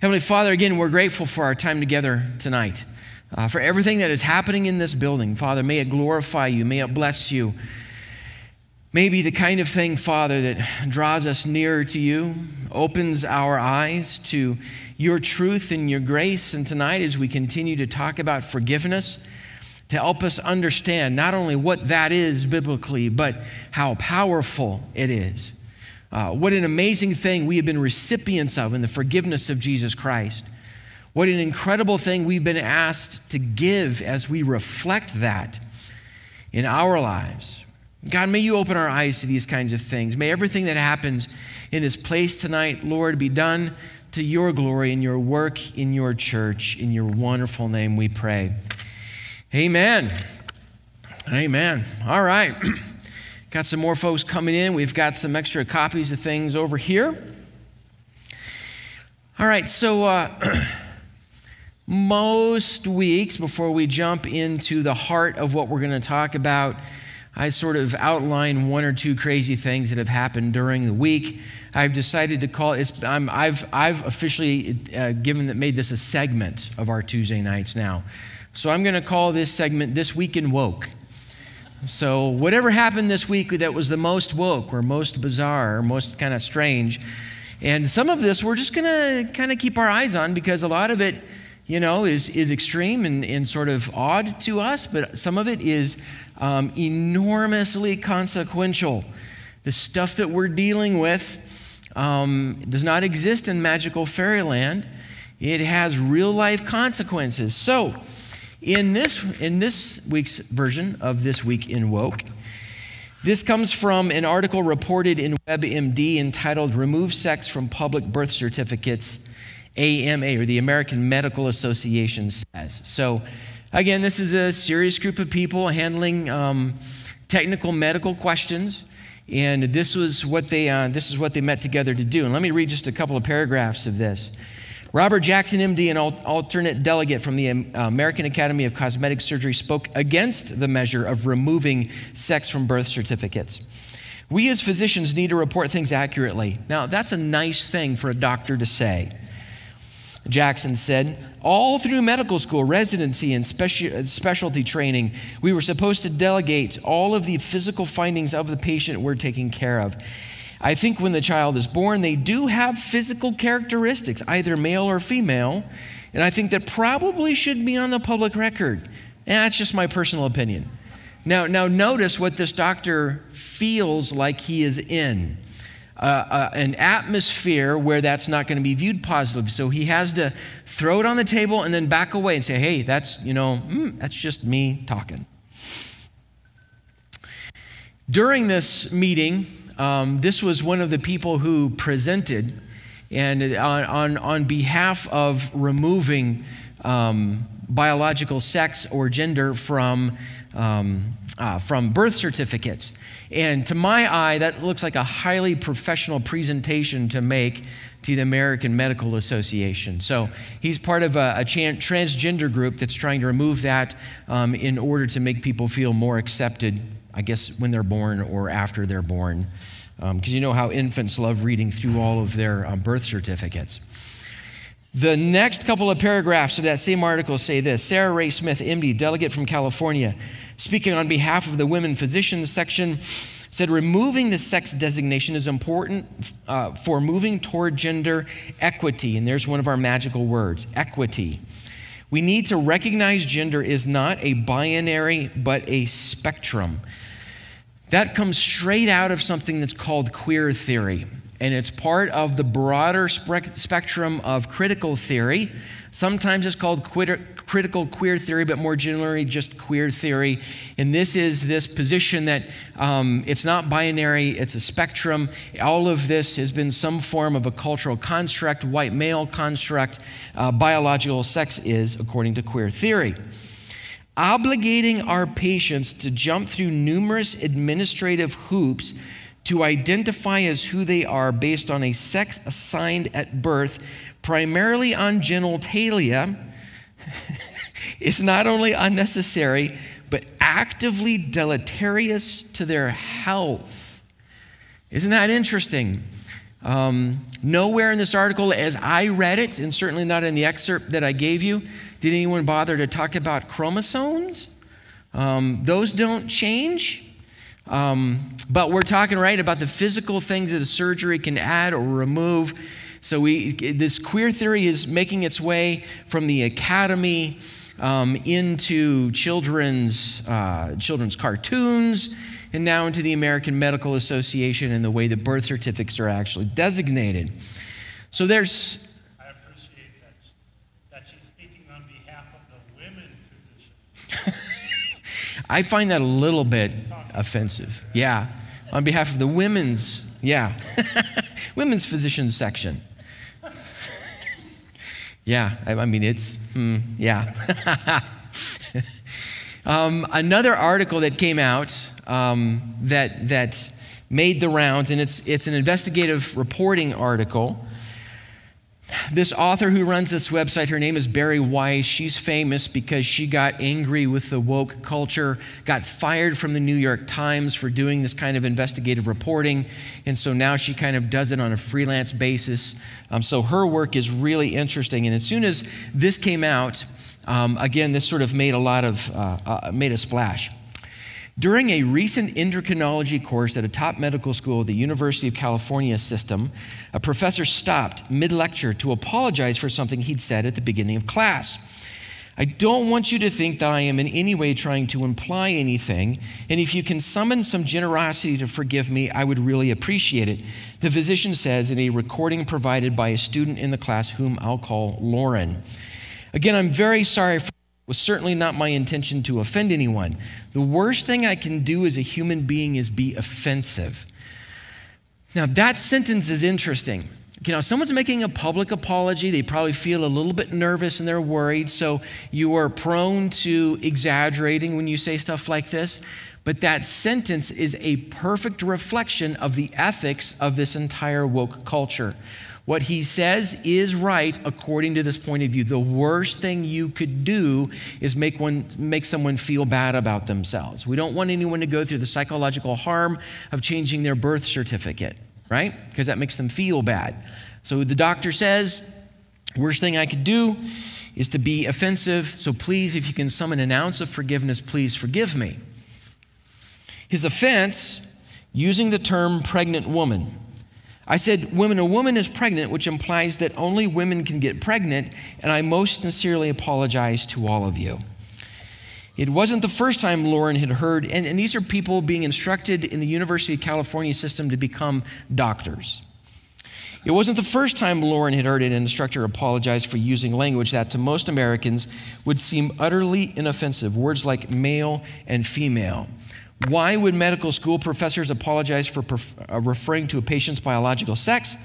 Heavenly Father, again, we're grateful for our time together tonight, uh, for everything that is happening in this building. Father, may it glorify you, may it bless you. May be the kind of thing, Father, that draws us nearer to you, opens our eyes to your truth and your grace. And tonight, as we continue to talk about forgiveness, to help us understand not only what that is biblically, but how powerful it is. Uh, what an amazing thing we have been recipients of in the forgiveness of Jesus Christ. What an incredible thing we've been asked to give as we reflect that in our lives. God, may you open our eyes to these kinds of things. May everything that happens in this place tonight, Lord, be done to your glory and your work in your church. In your wonderful name we pray. Amen. Amen. All right. Got some more folks coming in. We've got some extra copies of things over here. All right, so uh, most weeks before we jump into the heart of what we're going to talk about, I sort of outline one or two crazy things that have happened during the week. I've decided to call it, i have I've officially uh, given that made this a segment of our Tuesday nights now. So I'm going to call this segment This Week in Woke. So, whatever happened this week that was the most woke or most bizarre or most kind of strange, and some of this we're just going to kind of keep our eyes on because a lot of it, you know, is, is extreme and, and sort of odd to us, but some of it is um, enormously consequential. The stuff that we're dealing with um, does not exist in magical fairyland, it has real life consequences. So, in this, in this week's version of This Week in Woke, this comes from an article reported in WebMD entitled Remove Sex from Public Birth Certificates, AMA, or the American Medical Association says. So, again, this is a serious group of people handling um, technical medical questions. And this was what they, uh, this is what they met together to do. And let me read just a couple of paragraphs of this. Robert Jackson, MD, an alternate delegate from the um, American Academy of Cosmetic Surgery, spoke against the measure of removing sex from birth certificates. We as physicians need to report things accurately. Now, that's a nice thing for a doctor to say. Jackson said, all through medical school, residency, and speci- specialty training, we were supposed to delegate all of the physical findings of the patient we're taking care of. I think when the child is born, they do have physical characteristics, either male or female, and I think that probably should be on the public record. And that's just my personal opinion. Now, now notice what this doctor feels like he is in. Uh, uh, an atmosphere where that's not going to be viewed positively. So he has to throw it on the table and then back away and say, hey, that's, you know, mm, that's just me talking. During this meeting, um, this was one of the people who presented, and on, on, on behalf of removing um, biological sex or gender from, um, uh, from birth certificates. And to my eye, that looks like a highly professional presentation to make to the American Medical Association. So he's part of a, a transgender group that's trying to remove that um, in order to make people feel more accepted I guess, when they're born or after they're born. Because um, you know how infants love reading through all of their um, birth certificates. The next couple of paragraphs of that same article say this Sarah Ray Smith, MD, delegate from California, speaking on behalf of the women physicians section, said removing the sex designation is important uh, for moving toward gender equity. And there's one of our magical words equity. We need to recognize gender is not a binary, but a spectrum. That comes straight out of something that's called queer theory. And it's part of the broader spectrum of critical theory. Sometimes it's called critical queer theory, but more generally just queer theory. And this is this position that um, it's not binary, it's a spectrum. All of this has been some form of a cultural construct, white male construct. Uh, biological sex is, according to queer theory obligating our patients to jump through numerous administrative hoops to identify as who they are based on a sex assigned at birth, primarily on genitalia, is not only unnecessary, but actively deleterious to their health. Isn't that interesting? Um, nowhere in this article, as I read it, and certainly not in the excerpt that I gave you, did anyone bother to talk about chromosomes? Um, those don't change. Um, but we're talking right about the physical things that a surgery can add or remove. So we, this queer theory is making its way from the academy um, into children's, uh, children's cartoons and now into the American Medical Association and the way the birth certificates are actually designated. So there's. I appreciate that, that she's speaking on behalf of the women physicians. I find that a little bit offensive. Yeah. On behalf of the women's, yeah, women's physicians section. Yeah, I, I mean, it's, hmm, yeah. um, another article that came out um, that, that made the rounds, and it's, it's an investigative reporting article. This author who runs this website, her name is Bari Weiss. She's famous because she got angry with the woke culture, got fired from the New York Times for doing this kind of investigative reporting, and so now she kind of does it on a freelance basis. Um, so her work is really interesting. And as soon as this came out, um, again, this sort of made a lot of uh, uh, made a splash. During a recent endocrinology course at a top medical school at the University of California system, a professor stopped mid lecture to apologize for something he'd said at the beginning of class. I don't want you to think that I am in any way trying to imply anything, and if you can summon some generosity to forgive me, I would really appreciate it. The physician says in a recording provided by a student in the class whom I'll call Lauren. Again, I'm very sorry for was certainly not my intention to offend anyone. The worst thing I can do as a human being is be offensive. Now, that sentence is interesting. You know, someone's making a public apology. They probably feel a little bit nervous and they're worried. So you are prone to exaggerating when you say stuff like this. But that sentence is a perfect reflection of the ethics of this entire woke culture. What he says is right according to this point of view. The worst thing you could do is make, one, make someone feel bad about themselves. We don't want anyone to go through the psychological harm of changing their birth certificate, right? Because that makes them feel bad. So the doctor says, worst thing I could do is to be offensive. So please, if you can summon an ounce of forgiveness, please forgive me. His offense, using the term pregnant woman. I said, when a woman is pregnant, which implies that only women can get pregnant, and I most sincerely apologize to all of you. It wasn't the first time Lauren had heard, and, and these are people being instructed in the University of California system to become doctors. It wasn't the first time Lauren had heard an instructor apologize for using language that to most Americans would seem utterly inoffensive, words like male and female. Why would medical school professors apologize for uh, referring to a patient's biological sex?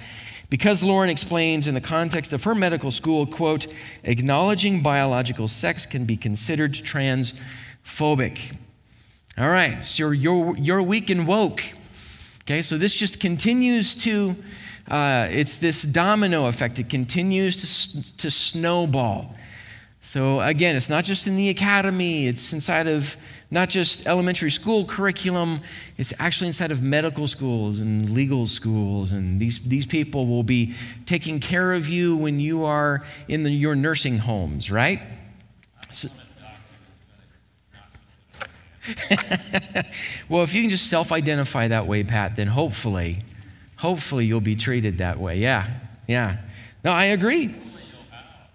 Because Lauren explains in the context of her medical school, quote, acknowledging biological sex can be considered transphobic. All right, so you're, you're weak and woke. Okay, so this just continues to, uh, it's this domino effect. It continues to, to snowball. So again, it's not just in the academy, it's inside of not just elementary school curriculum, it's actually inside of medical schools and legal schools. And these, these people will be taking care of you when you are in the, your nursing homes, right? So, well, if you can just self identify that way, Pat, then hopefully, hopefully you'll be treated that way. Yeah, yeah. No, I agree.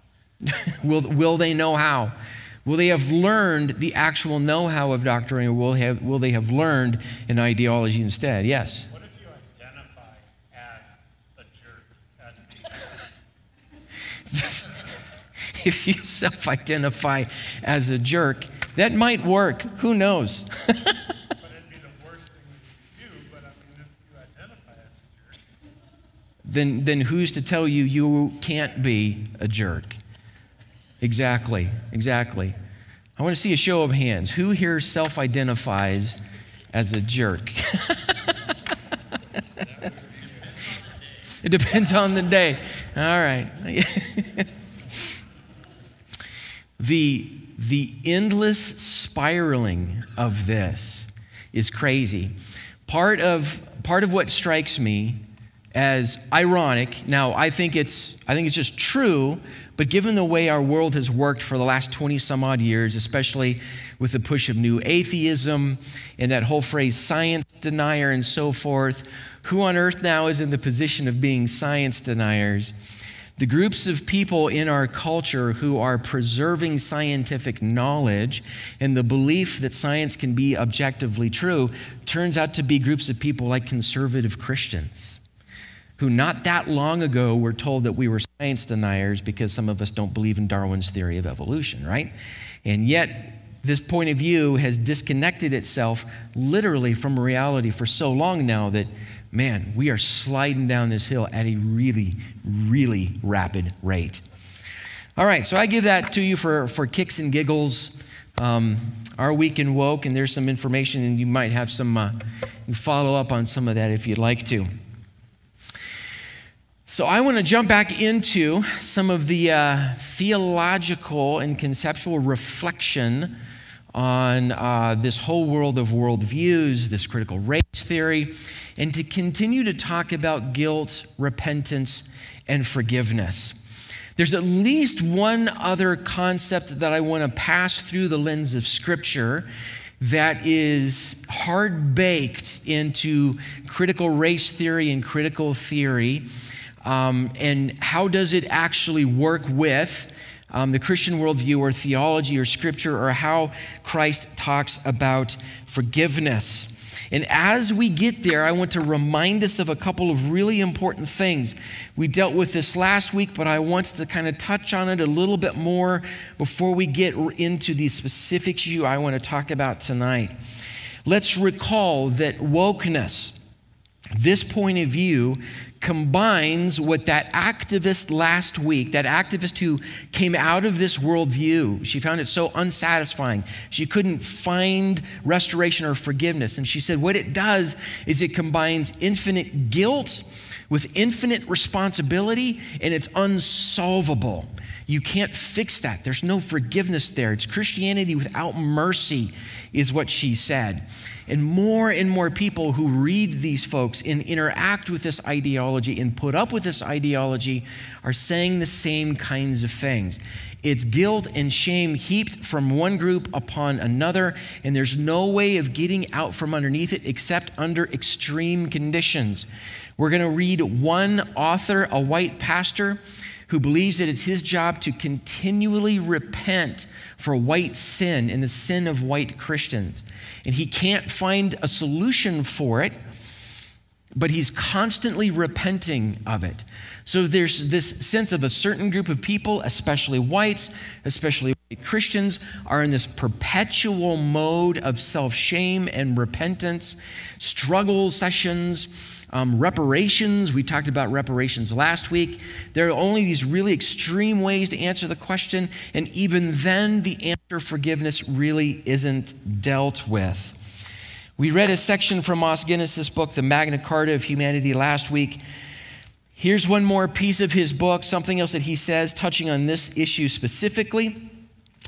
will, will they know how? Will they have learned the actual know how of doctoring, or will, have, will they have learned an ideology instead? Yes? What if you identify as a jerk? As if you self identify as a jerk, that might work. Who knows? but it'd be the worst thing you could do. But I mean, if you identify as a jerk, then, then who's to tell you you can't be a jerk? Exactly, exactly. I want to see a show of hands. Who here self identifies as a jerk? it depends on the day. All right. the, the endless spiraling of this is crazy. Part of, part of what strikes me as ironic. Now, I think it's I think it's just true, but given the way our world has worked for the last 20 some odd years, especially with the push of new atheism and that whole phrase science denier and so forth, who on earth now is in the position of being science deniers? The groups of people in our culture who are preserving scientific knowledge and the belief that science can be objectively true turns out to be groups of people like conservative Christians who not that long ago were told that we were science deniers because some of us don't believe in Darwin's theory of evolution, right? And yet, this point of view has disconnected itself literally from reality for so long now that man, we are sliding down this hill at a really, really rapid rate. All right, so I give that to you for, for kicks and giggles. Um, our week in woke, and there's some information, and you might have some uh, follow up on some of that if you'd like to. So, I want to jump back into some of the uh, theological and conceptual reflection on uh, this whole world of worldviews, this critical race theory, and to continue to talk about guilt, repentance, and forgiveness. There's at least one other concept that I want to pass through the lens of Scripture that is hard baked into critical race theory and critical theory. Um, and how does it actually work with um, the Christian worldview or theology or scripture or how Christ talks about forgiveness? And as we get there, I want to remind us of a couple of really important things. We dealt with this last week, but I want to kind of touch on it a little bit more before we get into the specifics you I want to talk about tonight. Let's recall that wokeness, this point of view, combines what that activist last week, that activist who came out of this worldview, she found it so unsatisfying. She couldn't find restoration or forgiveness. And she said, what it does is it combines infinite guilt with infinite responsibility, and it's unsolvable. You can't fix that. There's no forgiveness there. It's Christianity without mercy, is what she said. And more and more people who read these folks and interact with this ideology and put up with this ideology are saying the same kinds of things. It's guilt and shame heaped from one group upon another, and there's no way of getting out from underneath it except under extreme conditions. We're going to read one author, a white pastor, who believes that it's his job to continually repent for white sin and the sin of white Christians. And he can't find a solution for it, but he's constantly repenting of it. So there's this sense of a certain group of people, especially whites, especially white Christians, are in this perpetual mode of self shame and repentance, struggle sessions um, reparations, we talked about reparations last week. There are only these really extreme ways to answer the question, and even then, the answer forgiveness really isn't dealt with. We read a section from Os Guinness's book, The Magna Carta of Humanity, last week. Here's one more piece of his book, something else that he says touching on this issue specifically.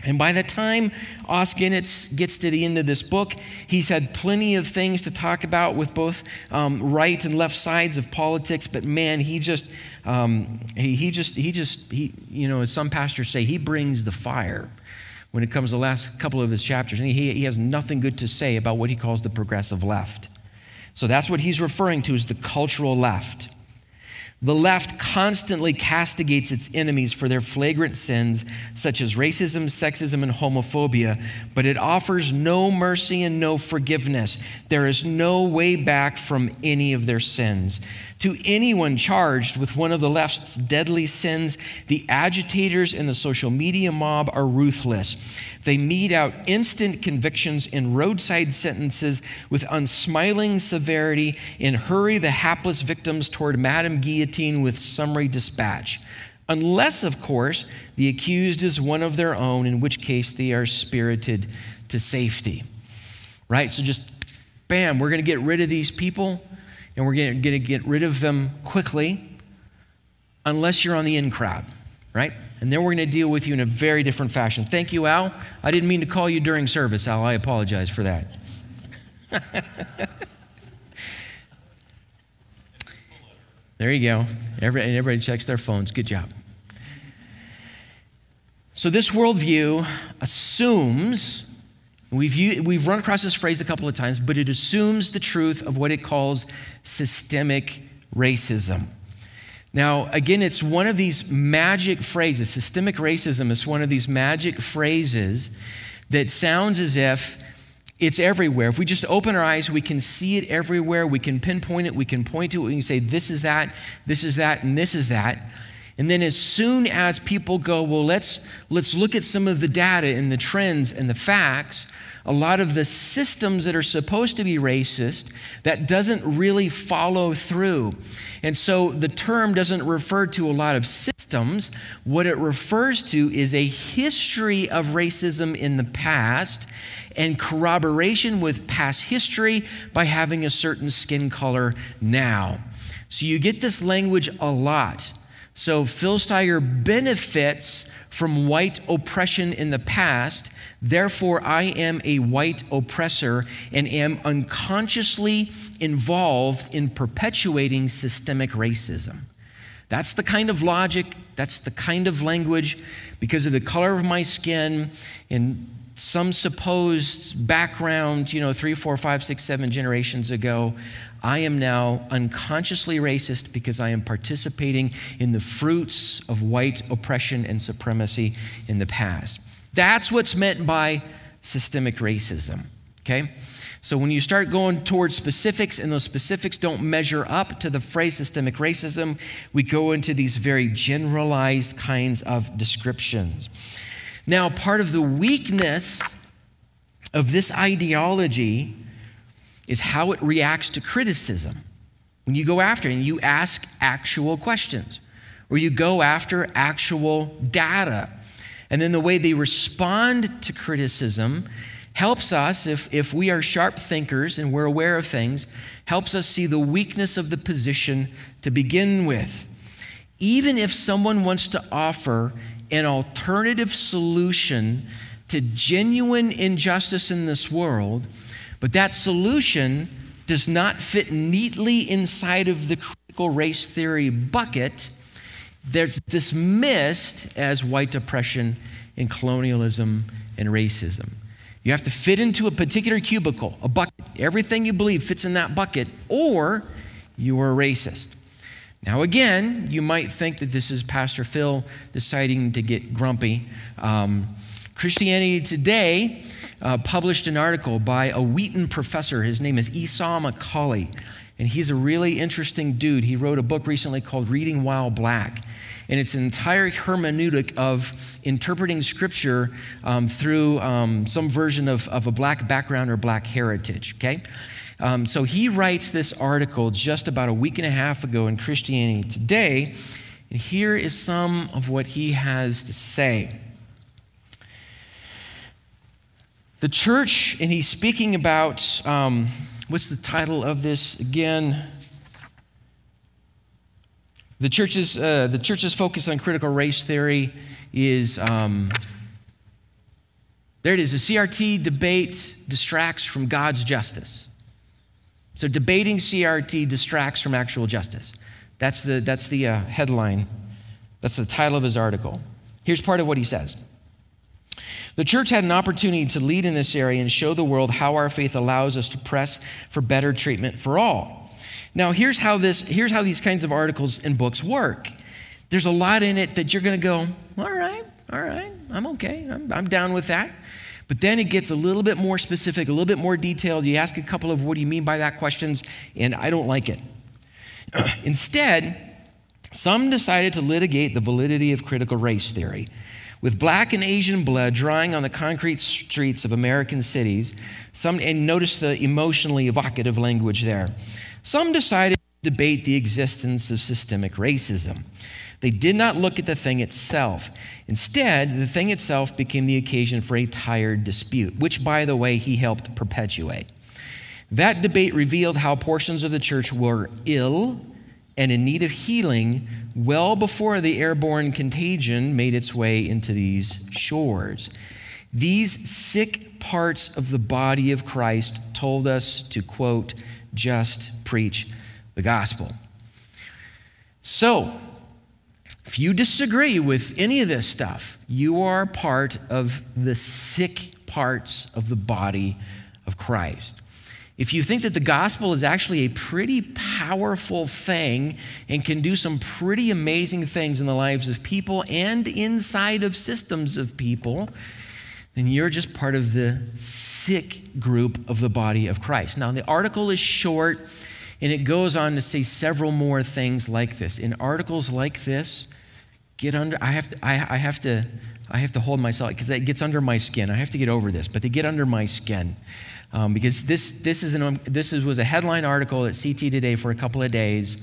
And by the time Os Guinness gets to the end of this book, he's had plenty of things to talk about with both um, right and left sides of politics. But man, he just, um, he, he just, he just, he, you know, as some pastors say, he brings the fire when it comes to the last couple of his chapters. And he, he has nothing good to say about what he calls the progressive left. So that's what he's referring to as the cultural left. The left constantly castigates its enemies for their flagrant sins, such as racism, sexism, and homophobia, but it offers no mercy and no forgiveness. There is no way back from any of their sins. To anyone charged with one of the left's deadly sins, the agitators and the social media mob are ruthless. They mete out instant convictions in roadside sentences with unsmiling severity and hurry the hapless victims toward Madame Guillotine with summary dispatch. Unless, of course, the accused is one of their own, in which case they are spirited to safety. Right? So just bam, we're going to get rid of these people and we're going to get rid of them quickly unless you're on the in crowd, right? And then we're going to deal with you in a very different fashion. Thank you, Al. I didn't mean to call you during service, Al. I apologize for that. There you go. Everybody, everybody checks their phones. Good job. So, this worldview assumes, we've, we've run across this phrase a couple of times, but it assumes the truth of what it calls systemic racism. Now, again, it's one of these magic phrases. Systemic racism is one of these magic phrases that sounds as if it's everywhere. If we just open our eyes, we can see it everywhere. We can pinpoint it. We can point to it. We can say, this is that, this is that, and this is that. And then as soon as people go, well, let's, let's look at some of the data and the trends and the facts, a lot of the systems that are supposed to be racist, that doesn't really follow through. And so the term doesn't refer to a lot of systems. What it refers to is a history of racism in the past and corroboration with past history by having a certain skin color now. So you get this language a lot. So Phil Steiger benefits from white oppression in the past. Therefore, I am a white oppressor and am unconsciously involved in perpetuating systemic racism. That's the kind of logic, that's the kind of language because of the color of my skin and some supposed background, you know, three, four, five, six, seven generations ago. I am now unconsciously racist because I am participating in the fruits of white oppression and supremacy in the past. That's what's meant by systemic racism, okay? So when you start going towards specifics and those specifics don't measure up to the phrase systemic racism, we go into these very generalized kinds of descriptions. Now, part of the weakness of this ideology is how it reacts to criticism. When you go after it and you ask actual questions, or you go after actual data. And then the way they respond to criticism helps us, if, if we are sharp thinkers and we're aware of things, helps us see the weakness of the position to begin with. Even if someone wants to offer an alternative solution to genuine injustice in this world, but that solution does not fit neatly inside of the critical race theory bucket. That's dismissed as white oppression and colonialism and racism. You have to fit into a particular cubicle, a bucket. Everything you believe fits in that bucket, or you are a racist. Now, again, you might think that this is Pastor Phil deciding to get grumpy. Um, Christianity Today uh, published an article by a Wheaton professor. His name is Esau McCaulley, and he's a really interesting dude. He wrote a book recently called Reading While Black, and it's an entire hermeneutic of interpreting scripture um, through um, some version of, of a black background or black heritage, okay? Um, so he writes this article just about a week and a half ago in Christianity Today, and here is some of what he has to say. The church, and he's speaking about um, what's the title of this again? The church's, uh, the church's focus on critical race theory is um, there it is. The CRT debate distracts from God's justice. So, debating CRT distracts from actual justice. That's the, that's the uh, headline, that's the title of his article. Here's part of what he says. The church had an opportunity to lead in this area and show the world how our faith allows us to press for better treatment for all. Now, here's how, this, here's how these kinds of articles and books work. There's a lot in it that you're going to go, all right, all right, I'm okay, I'm, I'm down with that. But then it gets a little bit more specific, a little bit more detailed. You ask a couple of what do you mean by that questions, and I don't like it. Instead, some decided to litigate the validity of critical race theory with black and Asian blood drying on the concrete streets of American cities. Some, and notice the emotionally evocative language there. Some decided to debate the existence of systemic racism. They did not look at the thing itself. Instead, the thing itself became the occasion for a tired dispute, which, by the way, he helped perpetuate. That debate revealed how portions of the church were ill and in need of healing well before the airborne contagion made its way into these shores. These sick parts of the body of Christ told us to, quote, just preach the gospel. So, if you disagree with any of this stuff, you are part of the sick parts of the body of Christ. If you think that the gospel is actually a pretty powerful thing and can do some pretty amazing things in the lives of people and inside of systems of people, then you're just part of the sick group of the body of Christ. Now, the article is short and it goes on to say several more things like this. In articles like this, get under, I have to, I, I have to, I have to hold myself because it gets under my skin. I have to get over this, but they get under my skin. Um, because this, this, is an, this is, was a headline article at CT Today for a couple of days.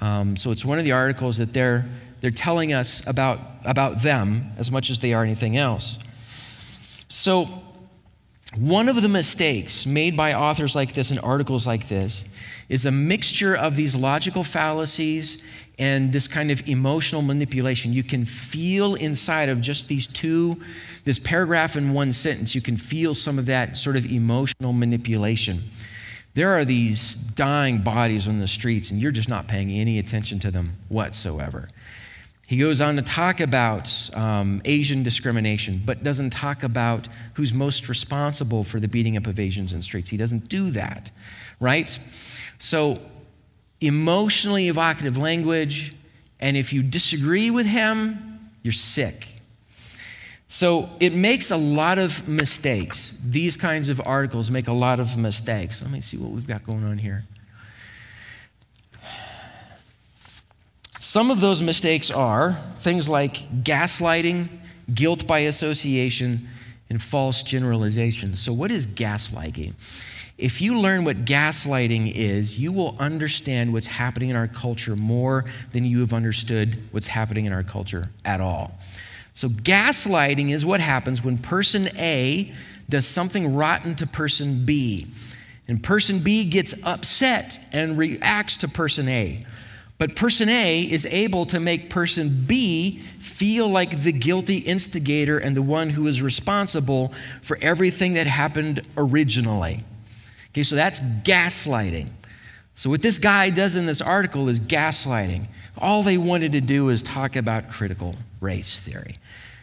Um, so it's one of the articles that they're, they're telling us about, about them as much as they are anything else. So, one of the mistakes made by authors like this and articles like this is a mixture of these logical fallacies and this kind of emotional manipulation. You can feel inside of just these two, this paragraph in one sentence, you can feel some of that sort of emotional manipulation. There are these dying bodies on the streets, and you're just not paying any attention to them whatsoever. He goes on to talk about um, Asian discrimination, but doesn't talk about who's most responsible for the beating up of Asians in streets. He doesn't do that, right? So, emotionally evocative language, and if you disagree with him, you're sick. So it makes a lot of mistakes. These kinds of articles make a lot of mistakes. Let me see what we've got going on here. Some of those mistakes are things like gaslighting, guilt by association, and false generalization. So, what is gaslighting? If you learn what gaslighting is, you will understand what's happening in our culture more than you have understood what's happening in our culture at all. So, gaslighting is what happens when person A does something rotten to person B, and person B gets upset and reacts to person A. But person A is able to make person B feel like the guilty instigator and the one who is responsible for everything that happened originally. Okay, so that's gaslighting. So, what this guy does in this article is gaslighting. All they wanted to do is talk about critical race theory.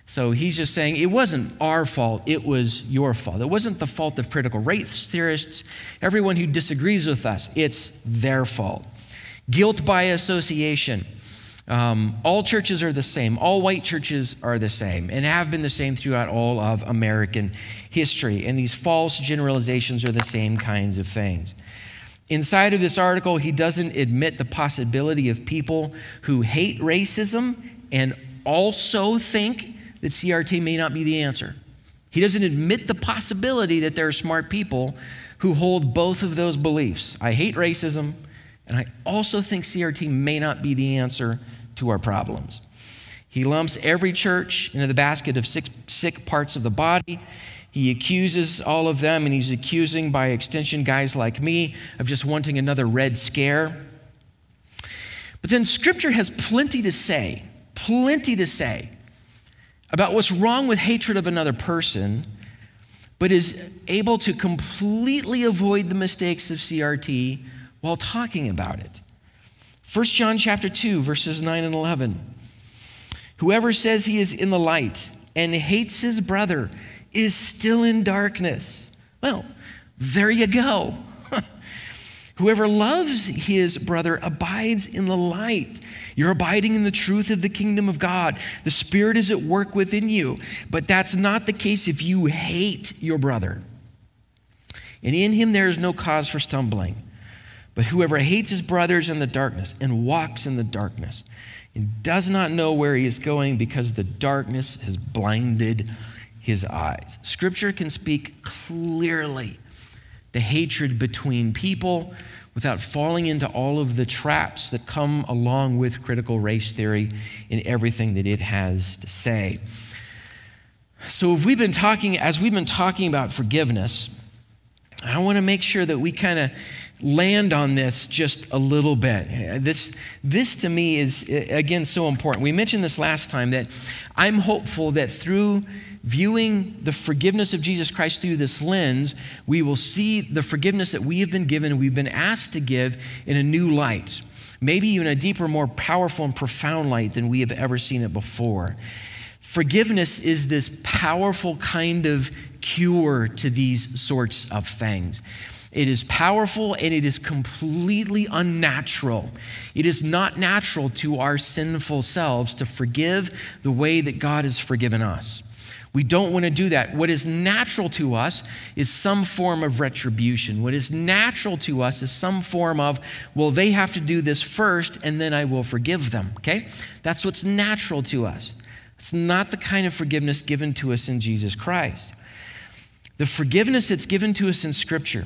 So he's just saying it wasn't our fault, it was your fault. It wasn't the fault of critical race theorists, everyone who disagrees with us, it's their fault. Guilt by association. Um, all churches are the same. All white churches are the same and have been the same throughout all of American history. And these false generalizations are the same kinds of things. Inside of this article, he doesn't admit the possibility of people who hate racism and also think that CRT may not be the answer. He doesn't admit the possibility that there are smart people who hold both of those beliefs. I hate racism and I also think CRT may not be the answer to our problems. He lumps every church into the basket of sick, sick parts of the body. He accuses all of them, and he's accusing, by extension, guys like me of just wanting another red scare. But then Scripture has plenty to say, plenty to say about what's wrong with hatred of another person, but is able to completely avoid the mistakes of CRT while talking about it. 1 John chapter 2 verses 9 and 11. Whoever says he is in the light and hates his brother is still in darkness. Well, there you go. Whoever loves his brother abides in the light. You're abiding in the truth of the kingdom of God. The Spirit is at work within you. But that's not the case if you hate your brother. And in him there is no cause for stumbling. But whoever hates his brothers in the darkness and walks in the darkness and does not know where he is going because the darkness has blinded his eyes. Scripture can speak clearly to hatred between people without falling into all of the traps that come along with critical race theory in everything that it has to say. So, if we've been talking, as we've been talking about forgiveness, I want to make sure that we kind of land on this just a little bit. This, this to me is, again, so important. We mentioned this last time that I'm hopeful that through viewing the forgiveness of Jesus Christ through this lens, we will see the forgiveness that we have been given we've been asked to give in a new light. maybe even a deeper, more powerful and profound light than we have ever seen it before. Forgiveness is this powerful kind of cure to these sorts of things. It is powerful and it is completely unnatural. It is not natural to our sinful selves to forgive the way that God has forgiven us. We don't want to do that. What is natural to us is some form of retribution. What is natural to us is some form of, well, they have to do this first and then I will forgive them. Okay? That's what's natural to us. It's not the kind of forgiveness given to us in Jesus Christ. The forgiveness that's given to us in Scripture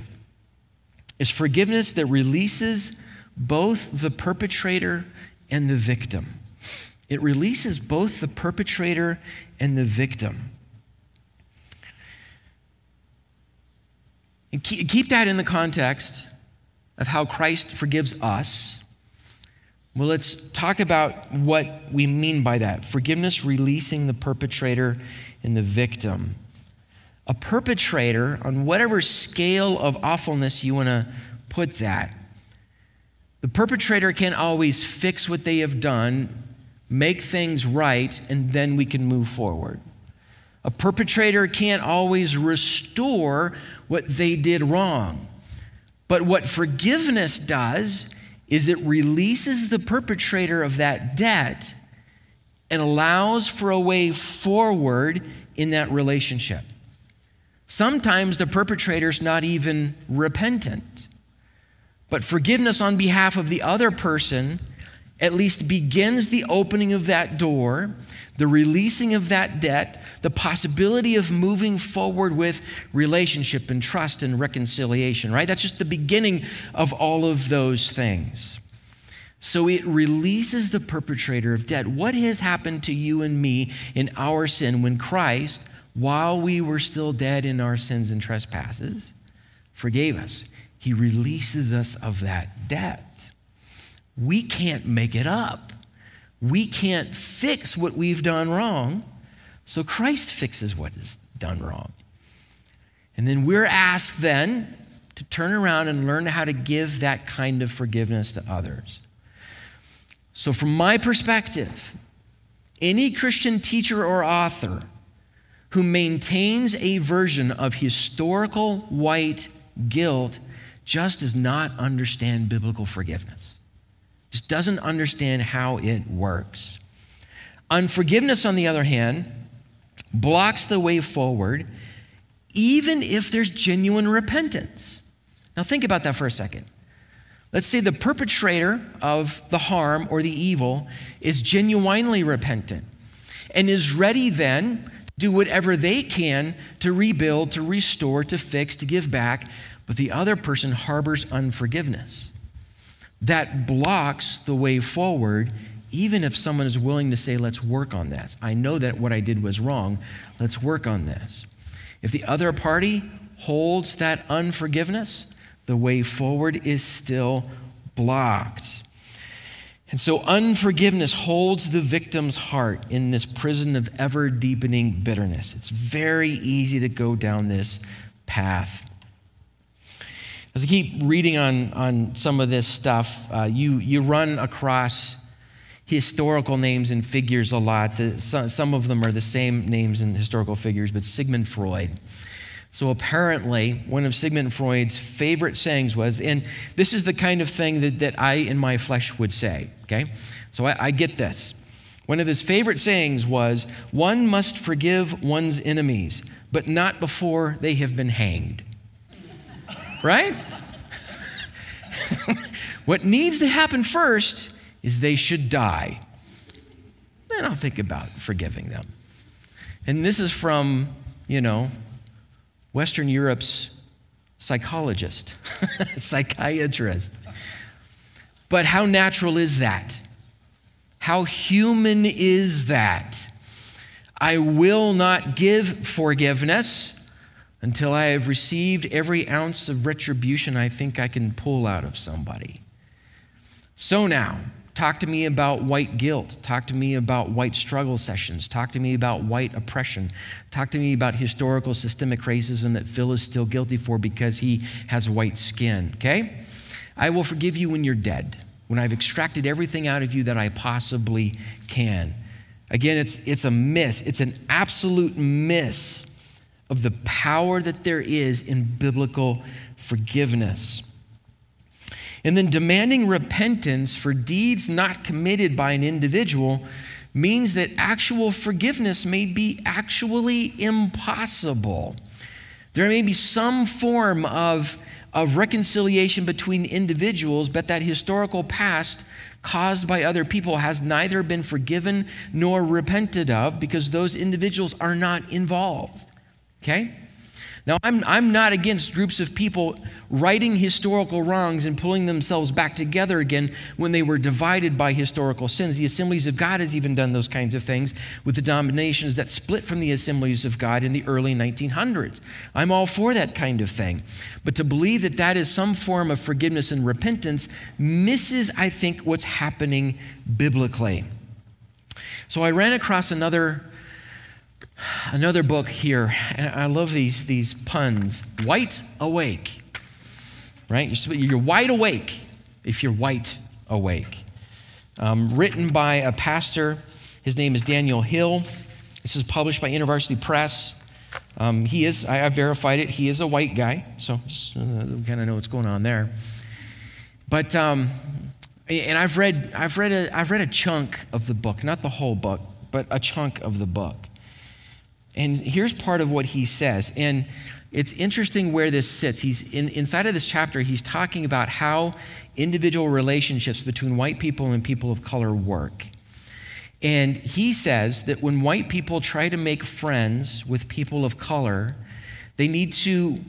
is forgiveness that releases both the perpetrator and the victim. It releases both the perpetrator and the victim. And keep that in the context of how Christ forgives us. Well, let's talk about what we mean by that forgiveness releasing the perpetrator and the victim a perpetrator, on whatever scale of awfulness you want to put that, the perpetrator can't always fix what they have done, make things right, and then we can move forward. A perpetrator can't always restore what they did wrong. But what forgiveness does is it releases the perpetrator of that debt and allows for a way forward in that relationship. Sometimes the perpetrator's not even repentant. But forgiveness on behalf of the other person at least begins the opening of that door, the releasing of that debt, the possibility of moving forward with relationship and trust and reconciliation, right? That's just the beginning of all of those things. So it releases the perpetrator of debt. What has happened to you and me in our sin when Christ while we were still dead in our sins and trespasses, forgave us. He releases us of that debt. We can't make it up. We can't fix what we've done wrong. So Christ fixes what is done wrong. And then we're asked then to turn around and learn how to give that kind of forgiveness to others. So, from my perspective, any Christian teacher or author who maintains a version of historical white guilt just does not understand biblical forgiveness, just doesn't understand how it works. Unforgiveness, on the other hand, blocks the way forward, even if there's genuine repentance. Now, think about that for a second. Let's say the perpetrator of the harm or the evil is genuinely repentant and is ready then do whatever they can to rebuild, to restore, to fix, to give back, but the other person harbors unforgiveness. That blocks the way forward, even if someone is willing to say, Let's work on this. I know that what I did was wrong. Let's work on this. If the other party holds that unforgiveness, the way forward is still blocked. And so unforgiveness holds the victim's heart in this prison of ever deepening bitterness. It's very easy to go down this path. As I keep reading on, on some of this stuff, uh, you, you run across historical names and figures a lot. The, some, some of them are the same names and historical figures, but Sigmund Freud so apparently, one of Sigmund Freud's favorite sayings was, and this is the kind of thing that, that I in my flesh would say, okay? So I, I get this. One of his favorite sayings was, one must forgive one's enemies, but not before they have been hanged. right? what needs to happen first is they should die. Then I'll think about forgiving them. And this is from, you know, Western Europe's psychologist, psychiatrist. But how natural is that? How human is that? I will not give forgiveness until I have received every ounce of retribution I think I can pull out of somebody. So now, Talk to me about white guilt. Talk to me about white struggle sessions. Talk to me about white oppression. Talk to me about historical systemic racism that Phil is still guilty for because he has white skin, okay? I will forgive you when you're dead, when I've extracted everything out of you that I possibly can. Again, it's, it's a miss, it's an absolute miss of the power that there is in biblical forgiveness. And then demanding repentance for deeds not committed by an individual means that actual forgiveness may be actually impossible. There may be some form of, of reconciliation between individuals, but that historical past caused by other people has neither been forgiven nor repented of because those individuals are not involved. Okay? Now, I'm, I'm not against groups of people righting historical wrongs and pulling themselves back together again when they were divided by historical sins. The Assemblies of God has even done those kinds of things with the denominations that split from the Assemblies of God in the early 1900s. I'm all for that kind of thing. But to believe that that is some form of forgiveness and repentance misses, I think, what's happening biblically. So I ran across another Another book here, and I love these, these puns. White awake, right? You're wide awake if you're white awake. Um, written by a pastor, his name is Daniel Hill. This is published by InterVarsity Press. Um, he is, I, have verified it, he is a white guy, so just uh, kind of know what's going on there. But, um, and I've read, I've, read a, I've read a chunk of the book, not the whole book, but a chunk of the book. And here's part of what he says. And it's interesting where this sits. He's in, inside of this chapter, he's talking about how individual relationships between white people and people of color work. And he says that when white people try to make friends with people of color, they need to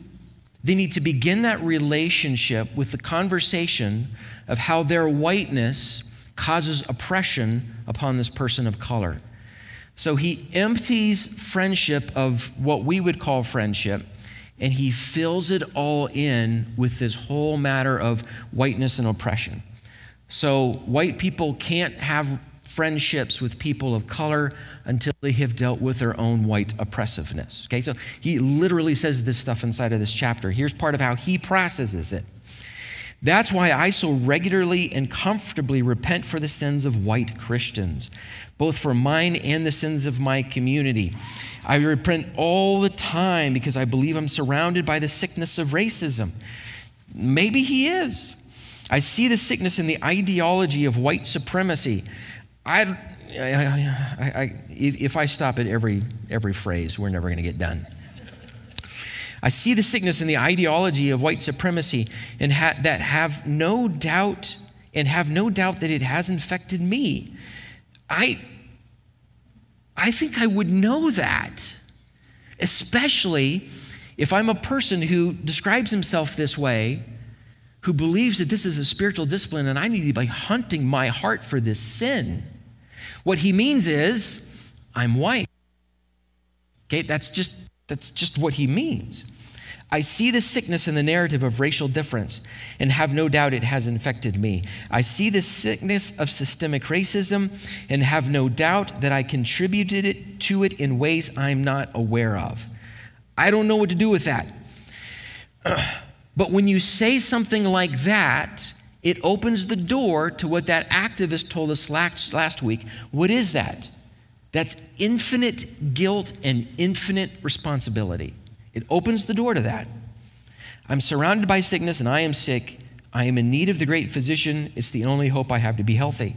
they need to begin that relationship with the conversation of how their whiteness causes oppression upon this person of color. So he empties friendship of what we would call friendship, and he fills it all in with this whole matter of whiteness and oppression. So white people can't have friendships with people of color until they have dealt with their own white oppressiveness. Okay, so he literally says this stuff inside of this chapter. Here's part of how he processes it. That's why I so regularly and comfortably repent for the sins of white Christians, both for mine and the sins of my community. I repent all the time because I believe I'm surrounded by the sickness of racism. Maybe he is. I see the sickness in the ideology of white supremacy. I, I, I, if I stop at every, every phrase, we're never going to get done. I see the sickness in the ideology of white supremacy and ha- that have no doubt and have no doubt that it has infected me. I, I think I would know that, especially if I'm a person who describes himself this way, who believes that this is a spiritual discipline and I need to be hunting my heart for this sin. What he means is, I'm white. Okay, that's just that's just what he means. I see the sickness in the narrative of racial difference and have no doubt it has infected me. I see the sickness of systemic racism and have no doubt that I contributed to it in ways I'm not aware of. I don't know what to do with that. But when you say something like that, it opens the door to what that activist told us last, last week. What is that? That's infinite guilt and infinite responsibility. It opens the door to that. I'm surrounded by sickness and I am sick. I am in need of the great physician. It's the only hope I have to be healthy.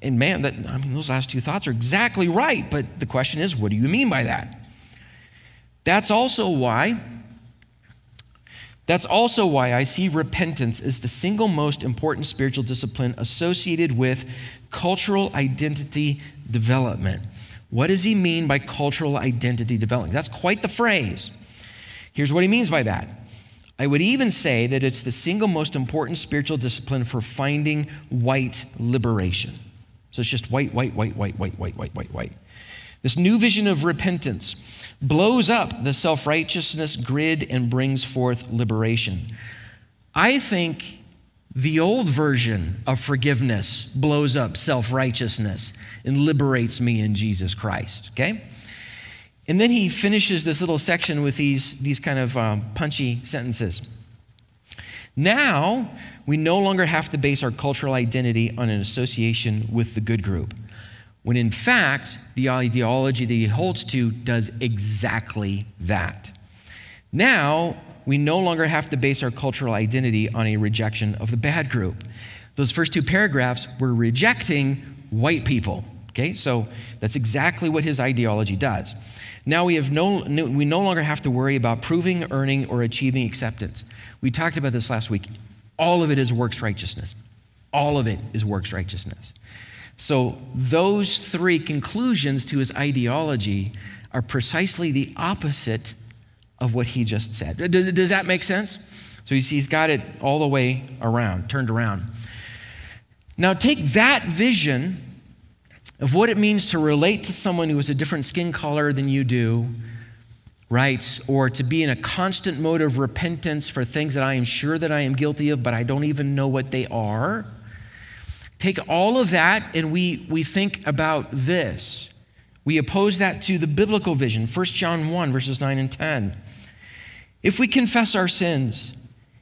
And man, that, I mean, those last two thoughts are exactly right. But the question is, what do you mean by that? That's also why. That's also why I see repentance as the single most important spiritual discipline associated with cultural identity development. What does he mean by cultural identity development? That's quite the phrase. Here's what he means by that. I would even say that it's the single most important spiritual discipline for finding white liberation. So it's just white, white, white, white, white, white, white, white, white. This new vision of repentance blows up the self righteousness grid and brings forth liberation. I think the old version of forgiveness blows up self righteousness and liberates me in Jesus Christ, okay? And then he finishes this little section with these, these kind of um, punchy sentences. Now, we no longer have to base our cultural identity on an association with the good group, when in fact, the ideology that he holds to does exactly that. Now, we no longer have to base our cultural identity on a rejection of the bad group. Those first two paragraphs were rejecting white people. Okay, so that's exactly what his ideology does. Now we, have no, we no longer have to worry about proving, earning, or achieving acceptance. We talked about this last week. All of it is works righteousness. All of it is works righteousness. So those three conclusions to his ideology are precisely the opposite of what he just said. Does, does that make sense? So see, he's got it all the way around, turned around. Now take that vision of what it means to relate to someone who has a different skin color than you do, right? Or to be in a constant mode of repentance for things that I am sure that I am guilty of, but I don't even know what they are. Take all of that and we, we think about this. We oppose that to the biblical vision, 1 John 1, verses 9 and 10. If we confess our sins,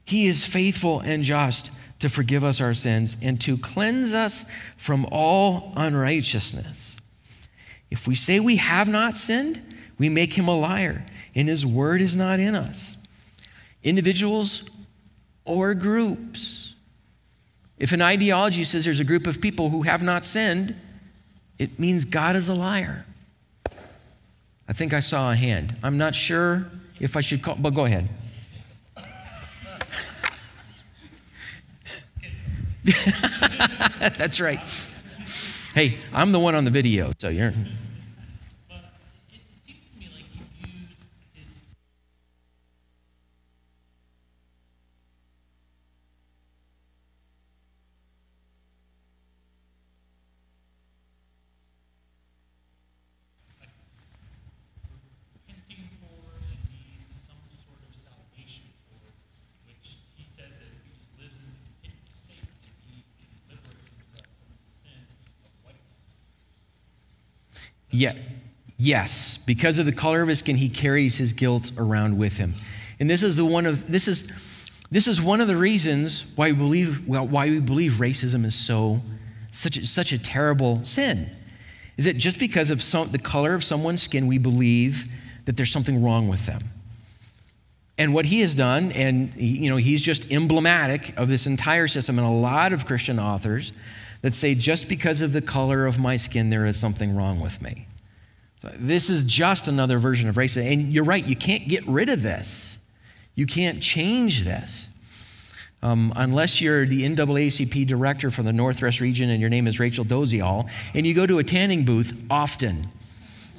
he is faithful and just to forgive us our sins and to cleanse us from all unrighteousness. If we say we have not sinned, we make him a liar, and his word is not in us. Individuals or groups. If an ideology says there's a group of people who have not sinned, it means God is a liar. I think I saw a hand. I'm not sure if I should call, but go ahead. That's right. Hey, I'm the one on the video, so you're. Yeah, yes, because of the color of his skin, he carries his guilt around with him. And this is the one of this is this is one of the reasons why we believe well, why we believe racism is so such a, such a terrible sin. Is that just because of some, the color of someone's skin, we believe that there's something wrong with them. And what he has done, and you know, he's just emblematic of this entire system, and a lot of Christian authors that say, just because of the color of my skin, there is something wrong with me. So this is just another version of racism. And you're right, you can't get rid of this. You can't change this. Um, unless you're the NAACP director for the Northwest region and your name is Rachel Dolezal, and you go to a tanning booth often.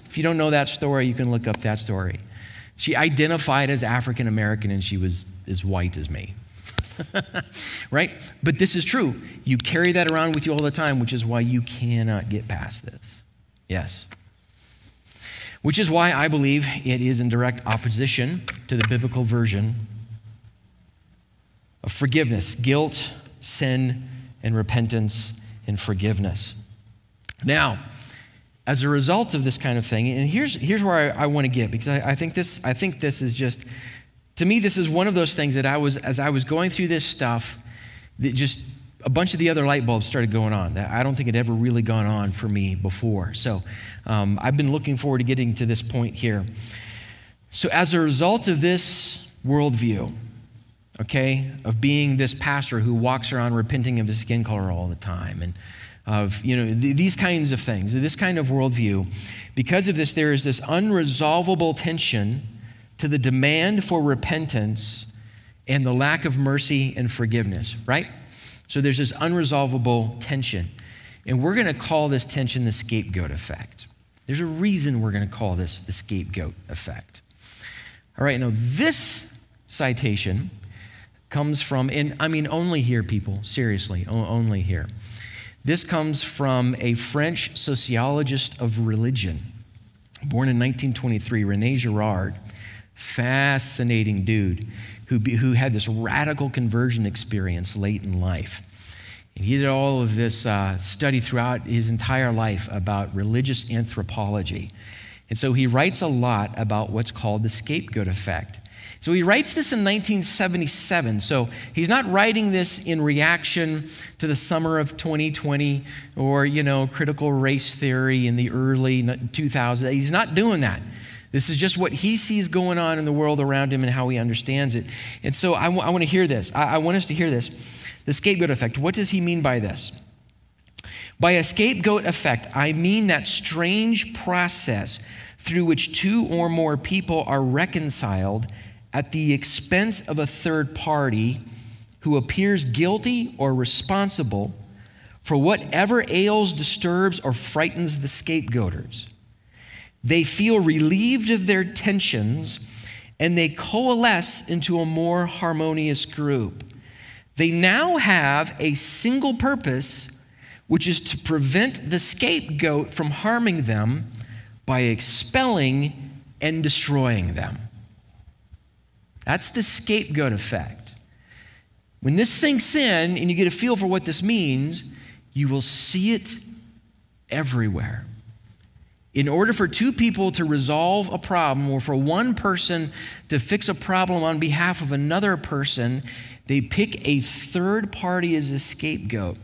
If you don't know that story, you can look up that story. She identified as African American and she was as white as me. right? But this is true. You carry that around with you all the time, which is why you cannot get past this. Yes. Which is why I believe it is in direct opposition to the biblical version of forgiveness, guilt, sin, and repentance and forgiveness. Now, as a result of this kind of thing, and here's, here's where I, I want to get, because I, I, think this, I think this is just to me, this is one of those things that I was, as I was going through this stuff, that just a bunch of the other light bulbs started going on that I don't think had ever really gone on for me before. So um, I've been looking forward to getting to this point here. So, as a result of this worldview, okay, of being this pastor who walks around repenting of his skin color all the time and of, you know, th- these kinds of things, this kind of worldview, because of this, there is this unresolvable tension to the demand for repentance and the lack of mercy and forgiveness, right? So there's this unresolvable tension. And we're going to call this tension the scapegoat effect. There's a reason we're going to call this the scapegoat effect. All right, now this citation comes from, and I mean only here, people, seriously, only here. This comes from a French sociologist of religion, born in 1923, Rene Girard fascinating dude who, who had this radical conversion experience late in life. And he did all of this uh, study throughout his entire life about religious anthropology. And so he writes a lot about what's called the scapegoat effect. So he writes this in 1977. So he's not writing this in reaction to the summer of 2020 or, you know, critical race theory in the early 2000s. He's not doing that. This is just what he sees going on in the world around him and how he understands it. And so I, w- I want to hear this. I-, I want us to hear this. The scapegoat effect. What does he mean by this? By a scapegoat effect, I mean that strange process through which two or more people are reconciled at the expense of a third party who appears guilty or responsible for whatever ails, disturbs, or frightens the scapegoaters. They feel relieved of their tensions and they coalesce into a more harmonious group. They now have a single purpose, which is to prevent the scapegoat from harming them by expelling and destroying them. That's the scapegoat effect. When this sinks in and you get a feel for what this means, you will see it everywhere. In order for two people to resolve a problem or for one person to fix a problem on behalf of another person, they pick a third party as a scapegoat.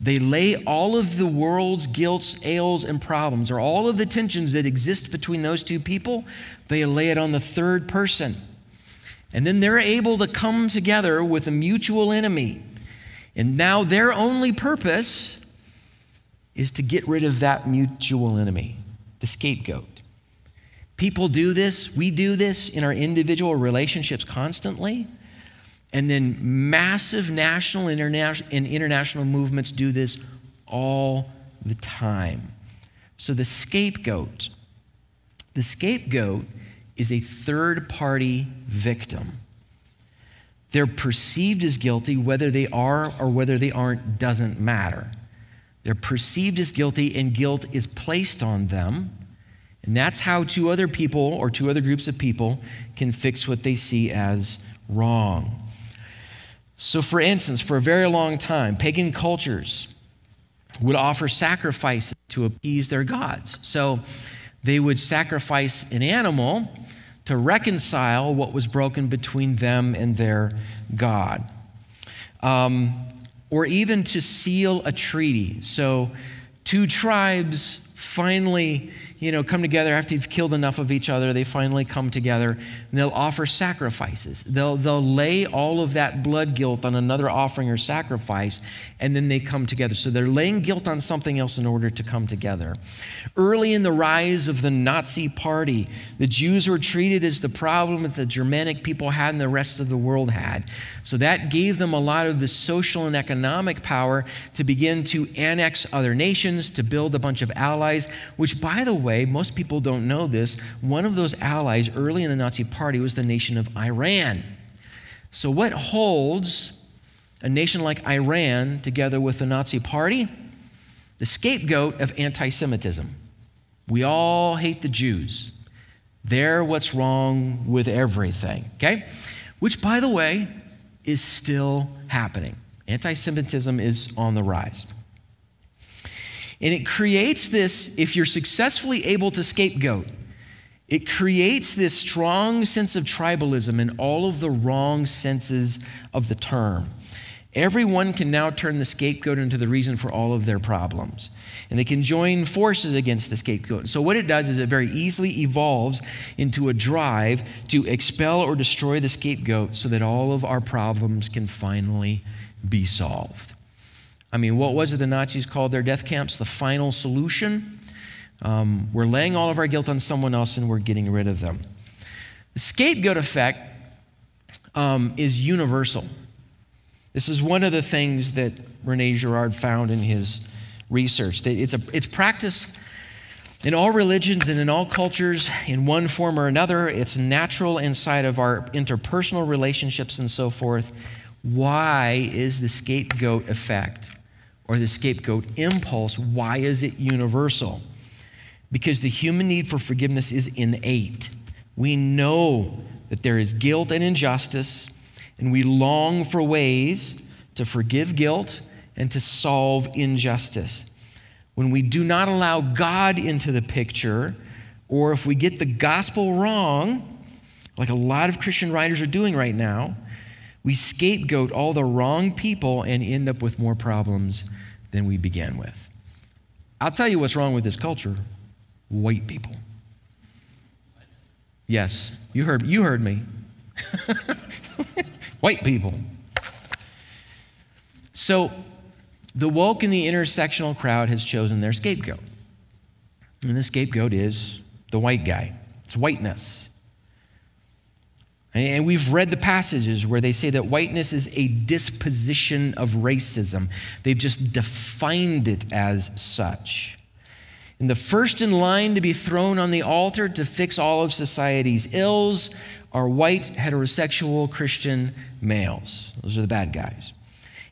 They lay all of the world's guilts, ails, and problems, or all of the tensions that exist between those two people, they lay it on the third person. And then they're able to come together with a mutual enemy. And now their only purpose is to get rid of that mutual enemy, the scapegoat. People do this, we do this in our individual relationships constantly. And then massive national and international movements do this all the time. So the scapegoat, the scapegoat is a third party victim. They're perceived as guilty, whether they are or whether they aren't doesn't matter. They're perceived as guilty, and guilt is placed on them. And that's how two other people or two other groups of people can fix what they see as wrong. So, for instance, for a very long time, pagan cultures would offer sacrifices to appease their gods. So, they would sacrifice an animal to reconcile what was broken between them and their God. Um, or even to seal a treaty. So, two tribes finally you know, come together after you've killed enough of each other. They finally come together and they'll offer sacrifices. They'll, they'll lay all of that blood guilt on another offering or sacrifice, and then they come together. So they're laying guilt on something else in order to come together. Early in the rise of the Nazi Party, the Jews were treated as the problem that the Germanic people had and the rest of the world had. So that gave them a lot of the social and economic power to begin to annex other nations, to build a bunch of allies, which, by the way, most people don't know this, one of those allies early in the Nazi Party was the nation of Iran. So, what holds a nation like Iran together with the Nazi Party? The scapegoat of anti Semitism. We all hate the Jews. They're what's wrong with everything, okay? Which, by the way, is still happening. Anti Semitism is on the rise. And it creates this, if you're successfully able to scapegoat, it creates this strong sense of tribalism in all of the wrong senses of the term. Everyone can now turn the scapegoat into the reason for all of their problems. And they can join forces against the scapegoat. So, what it does is it very easily evolves into a drive to expel or destroy the scapegoat so that all of our problems can finally be solved. I mean, what was it the Nazis called their death camps? The final solution. Um, we're laying all of our guilt on someone else and we're getting rid of them. The scapegoat effect um, is universal. This is one of the things that Rene Girard found in his research. It's, a, it's practice in all religions and in all cultures in one form or another. It's natural inside of our interpersonal relationships and so forth. Why is the scapegoat effect or the scapegoat impulse, why is it universal? Because the human need for forgiveness is innate. We know that there is guilt and injustice, and we long for ways to forgive guilt and to solve injustice. When we do not allow God into the picture, or if we get the gospel wrong, like a lot of Christian writers are doing right now, we scapegoat all the wrong people and end up with more problems than we began with. I'll tell you what's wrong with this culture white people. Yes, you heard, you heard me. white people. So, the woke and the intersectional crowd has chosen their scapegoat. And the scapegoat is the white guy, it's whiteness. And we've read the passages where they say that whiteness is a disposition of racism. They've just defined it as such. And the first in line to be thrown on the altar to fix all of society's ills are white, heterosexual Christian males. Those are the bad guys.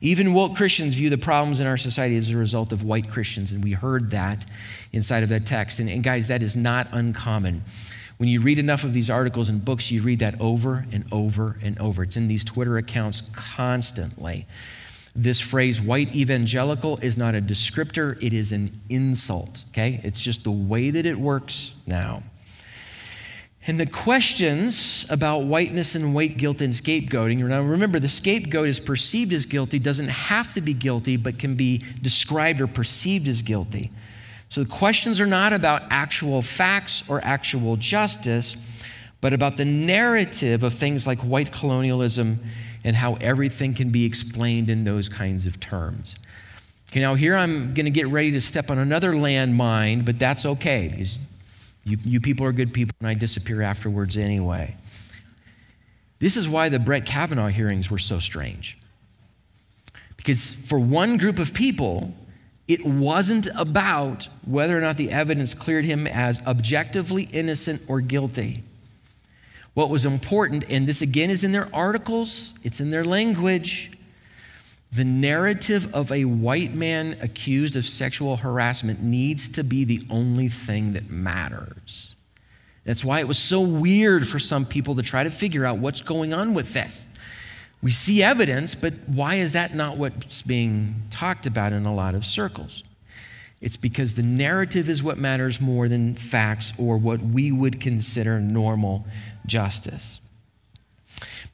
Even woke Christians view the problems in our society as a result of white Christians, and we heard that inside of that text. And, and guys, that is not uncommon. When you read enough of these articles and books, you read that over and over and over. It's in these Twitter accounts constantly. This phrase, white evangelical, is not a descriptor, it is an insult, okay? It's just the way that it works now. And the questions about whiteness and white guilt and scapegoating, now remember, the scapegoat is perceived as guilty, doesn't have to be guilty, but can be described or perceived as guilty. So the questions are not about actual facts or actual justice, but about the narrative of things like white colonialism and how everything can be explained in those kinds of terms. Okay, now here I'm going to get ready to step on another landmine, but that's okay because you, you people are good people and I disappear afterwards anyway. This is why the Brett Kavanaugh hearings were so strange. Because for one group of people, it wasn't about whether or not the evidence cleared him as objectively innocent or guilty. What was important, and this again is in their articles, it's in their language, the narrative of a white man accused of sexual harassment needs to be the only thing that matters. That's why it was so weird for some people to try to figure out what's going on with this. We see evidence, but why is that not what's being talked about in a lot of circles? It's because the narrative is what matters more than facts or what we would consider normal justice.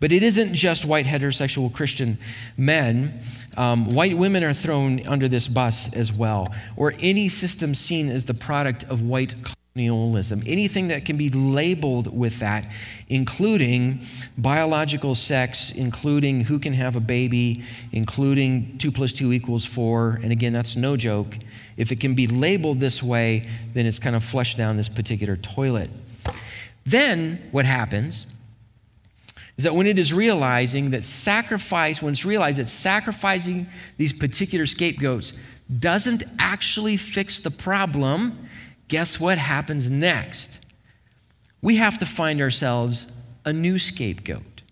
But it isn't just white heterosexual Christian men. Um, white women are thrown under this bus as well, or any system seen as the product of white colonialism. Anything that can be labeled with that, including biological sex, including who can have a baby, including two plus two equals four. And again, that's no joke. If it can be labeled this way, then it's kind of flushed down this particular toilet. Then what happens is that when it is realizing that sacrifice, when it's realized that sacrificing these particular scapegoats doesn't actually fix the problem, guess what happens next? We have to find ourselves a new scapegoat.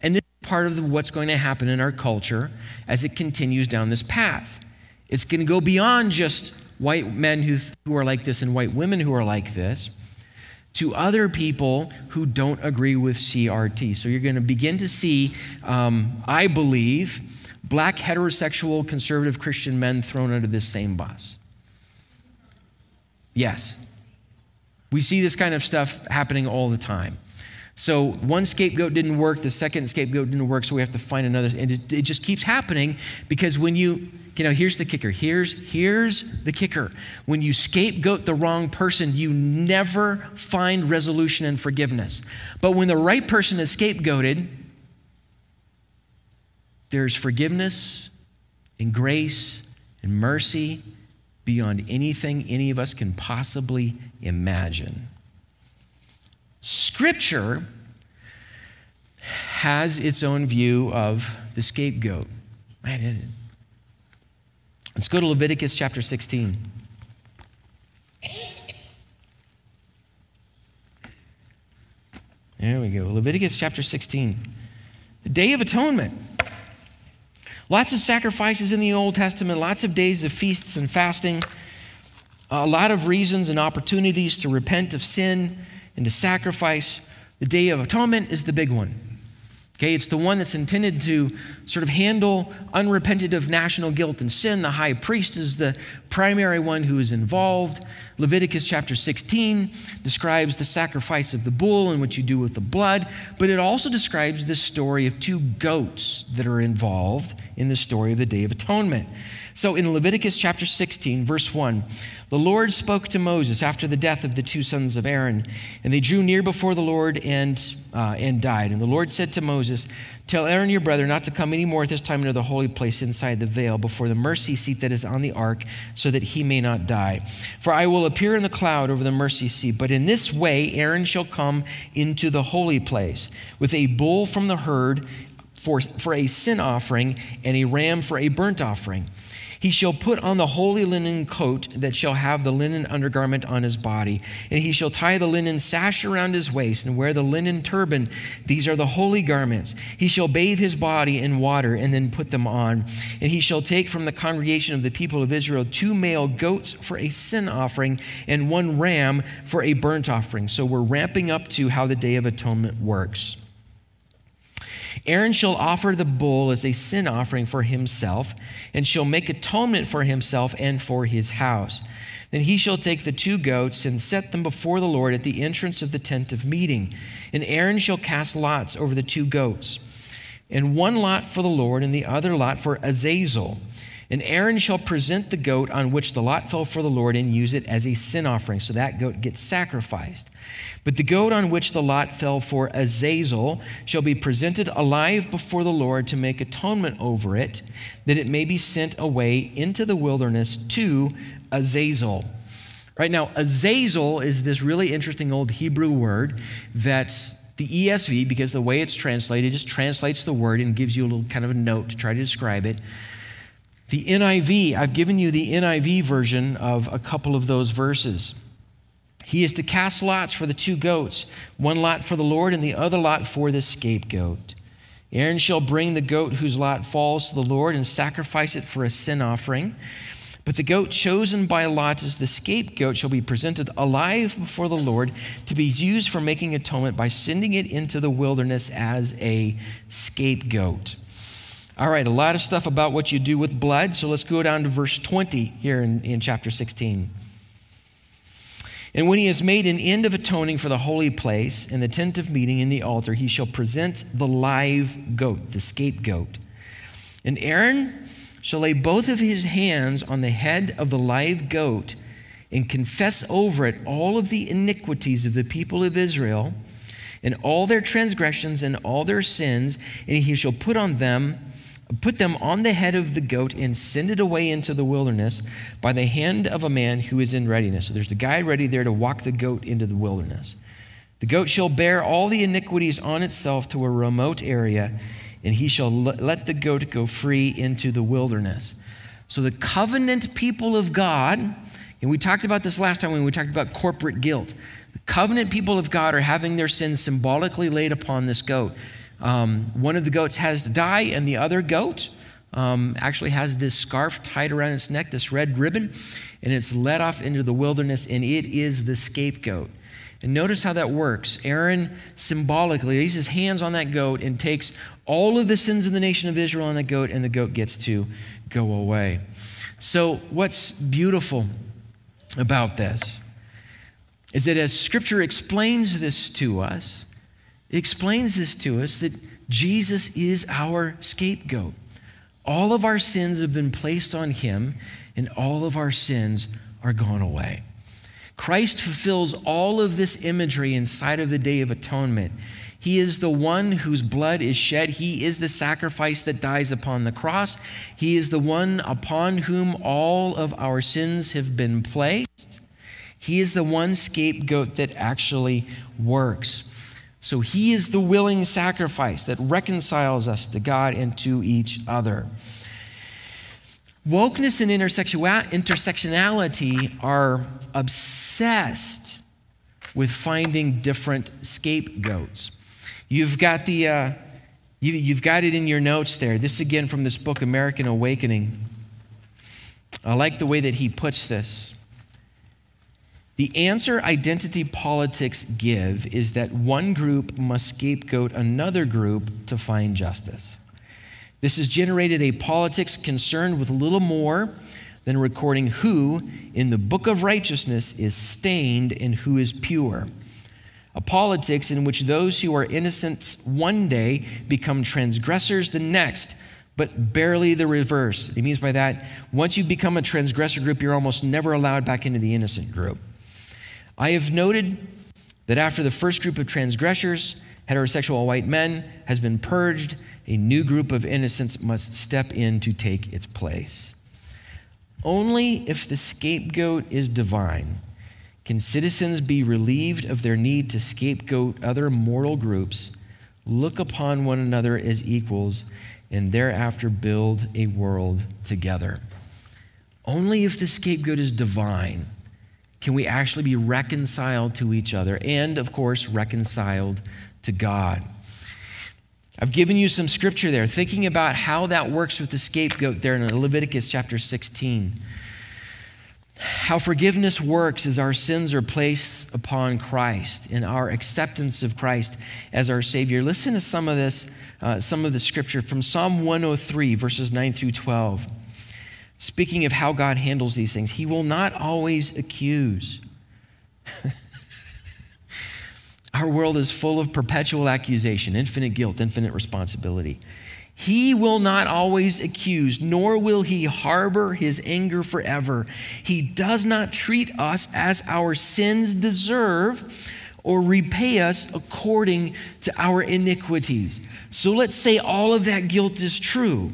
And this is part of what's going to happen in our culture as it continues down this path. It's going to go beyond just white men who, who are like this and white women who are like this to other people who don't agree with CRT. So you're going to begin to see, um, I believe, black heterosexual conservative Christian men thrown under this same bus. Yes. We see this kind of stuff happening all the time. So one scapegoat didn't work, the second scapegoat didn't work, so we have to find another. And it, it, just keeps happening because when you, you know, here's the kicker. Here's, here's the kicker. When you scapegoat the wrong person, you never find resolution and forgiveness. But when the right person is scapegoated, there's forgiveness and grace and mercy beyond anything any of us can possibly imagine. Scripture has its own view of the scapegoat. Let's go to Leviticus chapter 16. There we go. Leviticus chapter 16. The Day of Atonement. Lots of sacrifices in the Old Testament, lots of days of feasts and fasting, a lot of reasons and opportunities to repent of sin and to sacrifice. The Day of Atonement is the big one. Okay, it's the one that's intended to sort of handle unrepentant of national guilt and sin. The high priest is the primary one who is involved. Leviticus chapter 16 describes the sacrifice of the bull and what you do with the blood, but it also describes the story of two goats that are involved in the story of the Day of Atonement. So in Leviticus chapter 16, verse 1, the Lord spoke to Moses after the death of the two sons of Aaron, and they drew near before the Lord and, uh, and died. And the Lord said to Moses, Tell Aaron your brother not to come any more at this time into the holy place inside the veil before the mercy seat that is on the ark, so that he may not die. For I will appear in the cloud over the mercy seat. But in this way, Aaron shall come into the holy place with a bull from the herd for, for a sin offering and a ram for a burnt offering. He shall put on the holy linen coat that shall have the linen undergarment on his body, and he shall tie the linen sash around his waist and wear the linen turban. These are the holy garments. He shall bathe his body in water and then put them on. And he shall take from the congregation of the people of Israel two male goats for a sin offering and one ram for a burnt offering. So we're ramping up to how the Day of Atonement works. Aaron shall offer the bull as a sin offering for himself, and shall make atonement for himself and for his house. Then he shall take the two goats and set them before the Lord at the entrance of the tent of meeting. And Aaron shall cast lots over the two goats, and one lot for the Lord, and the other lot for Azazel. And Aaron shall present the goat on which the lot fell for the Lord and use it as a sin offering. So that goat gets sacrificed. But the goat on which the lot fell for Azazel shall be presented alive before the Lord to make atonement over it, that it may be sent away into the wilderness to Azazel. Right now, Azazel is this really interesting old Hebrew word that the ESV, because the way it's translated, just translates the word and gives you a little kind of a note to try to describe it. The NIV, I've given you the NIV version of a couple of those verses. He is to cast lots for the two goats, one lot for the Lord and the other lot for the scapegoat. Aaron shall bring the goat whose lot falls to the Lord and sacrifice it for a sin offering. But the goat chosen by lot as the scapegoat shall be presented alive before the Lord to be used for making atonement by sending it into the wilderness as a scapegoat. All right, a lot of stuff about what you do with blood. So let's go down to verse 20 here in, in chapter 16. And when he has made an end of atoning for the holy place and the tent of meeting in the altar, he shall present the live goat, the scapegoat. And Aaron shall lay both of his hands on the head of the live goat and confess over it all of the iniquities of the people of Israel and all their transgressions and all their sins, and he shall put on them put them on the head of the goat and send it away into the wilderness by the hand of a man who is in readiness. So there's a guy ready there to walk the goat into the wilderness. The goat shall bear all the iniquities on itself to a remote area, and he shall let the goat go free into the wilderness. So the covenant people of God, and we talked about this last time when we talked about corporate guilt. The covenant people of God are having their sins symbolically laid upon this goat. Um, one of the goats has to die, and the other goat um, actually has this scarf tied around its neck, this red ribbon, and it's led off into the wilderness, and it is the scapegoat. And notice how that works. Aaron symbolically lays his hands on that goat and takes all of the sins of the nation of Israel on the goat, and the goat gets to go away. So, what's beautiful about this is that as Scripture explains this to us, explains this to us that Jesus is our scapegoat. All of our sins have been placed on him, and all of our sins are gone away. Christ fulfills all of this imagery inside of the Day of Atonement. He is the one whose blood is shed. He is the sacrifice that dies upon the cross. He is the one upon whom all of our sins have been placed. He is the one scapegoat that actually works. So he is the willing sacrifice that reconciles us to God and to each other. Wokeness and intersectionality are obsessed with finding different scapegoats. You've got the uh, you, have got it in your notes there. This again from this book, American Awakening. I like the way that he puts this. The answer identity politics give is that one group must scapegoat another group to find justice. This has generated a politics concerned with little more than recording who in the book of righteousness is stained and who is pure. A politics in which those who are innocent one day become transgressors the next, but barely the reverse. It means by that, once you become a transgressor group, you're almost never allowed back into the innocent group. I have noted that after the first group of transgressors, heterosexual white men, has been purged, a new group of innocents must step in to take its place. Only if the scapegoat is divine can citizens be relieved of their need to scapegoat other mortal groups, look upon one another as equals, and thereafter build a world together. Only if the scapegoat is divine can we actually be reconciled to each other and, of course, reconciled to God. I've given you some scripture there, thinking about how that works with the scapegoat there in Leviticus chapter 16. How forgiveness works as our sins are placed upon Christ in our acceptance of Christ as our Savior. Listen to some of this, uh, some of the scripture from Psalm 103, verses 9 through 12. Speaking of how God handles these things, He will not always accuse. Our world is full of perpetual accusation, infinite guilt, infinite responsibility. He will not always accuse, nor will he harbor his anger forever. He does not treat us as our sins deserve or repay us according to our iniquities. So let's say all of that guilt is true.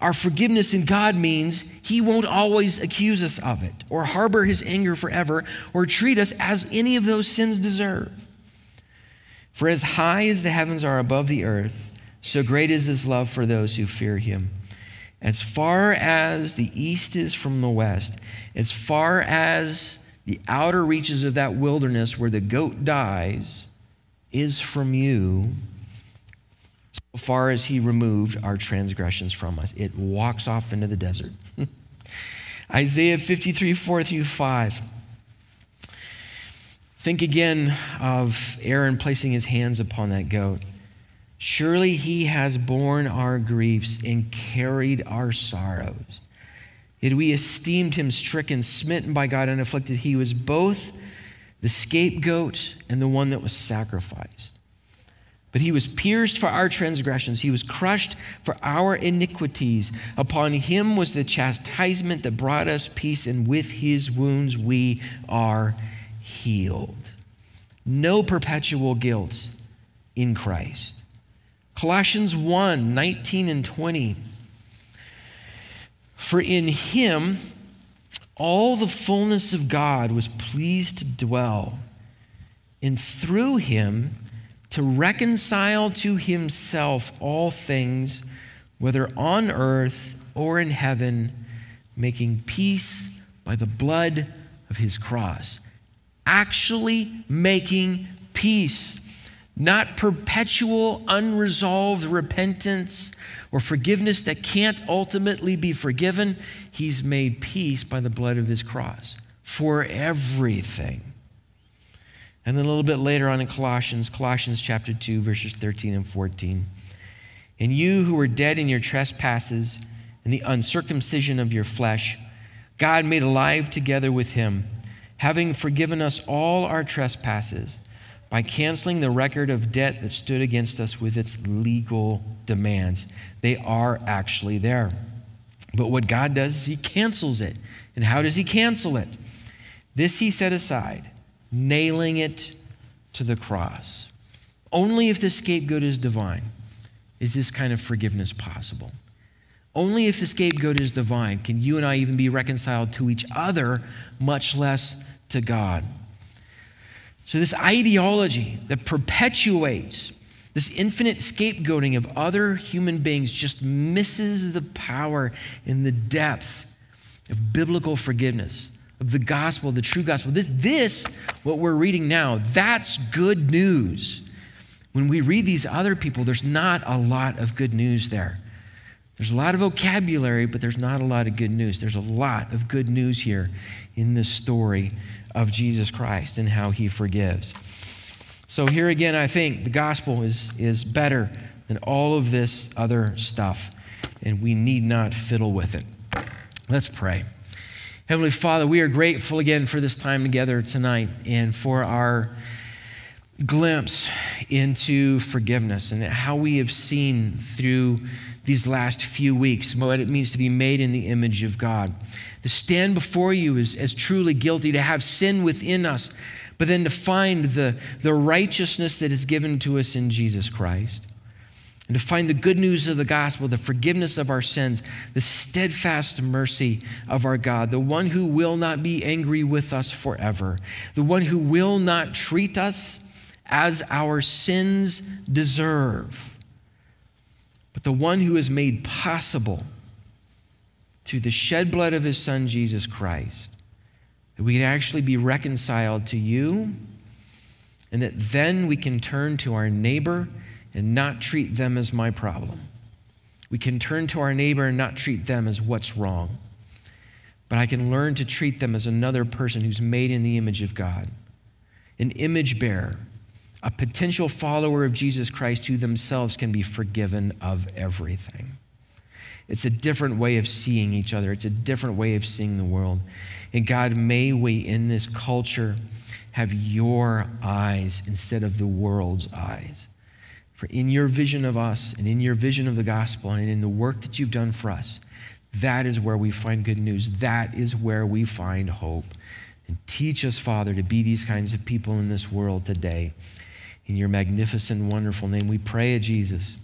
Our forgiveness in God means He won't always accuse us of it or harbor His anger forever or treat us as any of those sins deserve. For as high as the heavens are above the earth, so great is his love for those who fear him. As far as the east is from the west, as far as the outer reaches of that wilderness where the goat dies is from you, far as he removed our transgressions from us. It walks off into the desert. Isaiah 53, 4 through 5. Think again of Aaron placing his hands upon that goat. Surely he has borne our griefs and carried our sorrows. Yet we esteemed him stricken, smitten by God, and afflicted. He was both the scapegoat and the one that was sacrificed. But he was pierced for our transgressions, he was crushed for our iniquities. Upon him was the chastisement that brought us peace, and with his wounds we are healed. No perpetual guilt in Christ. Colossians 1 19 and 20. For in him all the fullness of God was pleased to dwell, and through him to reconcile to himself all things, whether on earth or in heaven, making peace by the blood of his cross actually making peace, not perpetual, unresolved repentance or forgiveness that can't ultimately be forgiven. He's made peace by the blood of his cross for everything. And then a little bit later on in Colossians, Colossians chapter 2, verses 13 and 14. And you who were dead in your trespasses and the uncircumcision of your flesh, God made alive together with him having forgiven us all our trespasses by canceling the record of debt that stood against us with its legal demands. They are actually there. But what God does is He cancels it. And how does He cancel it? This He set aside, nailing it to the cross. Only if the scapegoat is divine is this kind of forgiveness possible. Only if the scapegoat is divine can you and I even be reconciled to each other, much less to God. So, this ideology that perpetuates this infinite scapegoating of other human beings just misses the power and the depth of biblical forgiveness, of the gospel, the true gospel. This, this, what we're reading now, that's good news. When we read these other people, there's not a lot of good news there. There's a lot of vocabulary, but there's not a lot of good news. There's a lot of good news here in this story of Jesus Christ and how he forgives. So, here again, I think the gospel is, is better than all of this other stuff, and we need not fiddle with it. Let's pray. Heavenly Father, we are grateful again for this time together tonight and for our glimpse into forgiveness and how we have seen through these last few weeks what it means to be made in the image of God. To stand before you as, as truly guilty, to have sin within us, but then to find the, the righteousness that is given to us in Jesus Christ and to find the good news of the gospel, the forgiveness of our sins, the steadfast mercy of our God, the one who will not be angry with us forever, the one who will not treat us as our sins deserve, but the one who is made possible through the shed blood of his son, Jesus Christ, that we can actually be reconciled to you, and that then we can turn to our neighbor and not treat them as my problem. We can turn to our neighbor and not treat them as what's wrong. But I can learn to treat them as another person who's made in the image of God, an image bearer, a potential follower of Jesus Christ who themselves can be forgiven of everything. It's a different way of seeing each other, it's a different way of seeing the world. And God, may we in this culture have your eyes instead of the world's eyes. For in your vision of us and in your vision of the gospel and in the work that you've done for us, that is where we find good news. That is where we find hope. And teach us, Father, to be these kinds of people in this world today. In your magnificent, wonderful name, we pray, Jesus.